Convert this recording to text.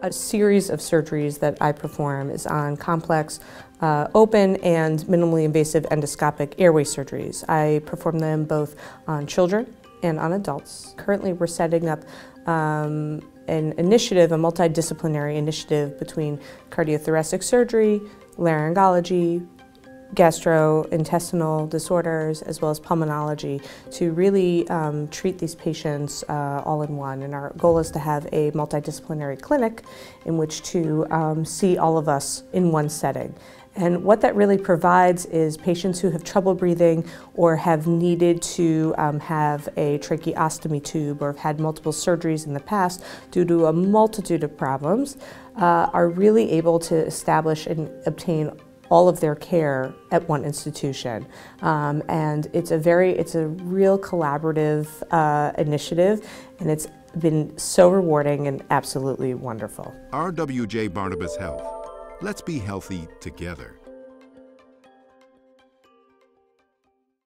A series of surgeries that I perform is on complex, uh, open and minimally invasive endoscopic airway surgeries. I perform them both on children and on adults. Currently we're setting up um, an initiative, a multidisciplinary initiative between cardiothoracic surgery, laryngology, gastrointestinal disorders as well as pulmonology to really um, treat these patients uh, all in one. And our goal is to have a multidisciplinary clinic in which to um, see all of us in one setting. And what that really provides is patients who have trouble breathing or have needed to um, have a tracheostomy tube or have had multiple surgeries in the past due to a multitude of problems uh, are really able to establish and obtain all of their care at one institution. Um, and it's a very, it's a real collaborative uh, initiative and it's been so rewarding and absolutely wonderful. RWJ Barnabas Health. Let's be healthy together.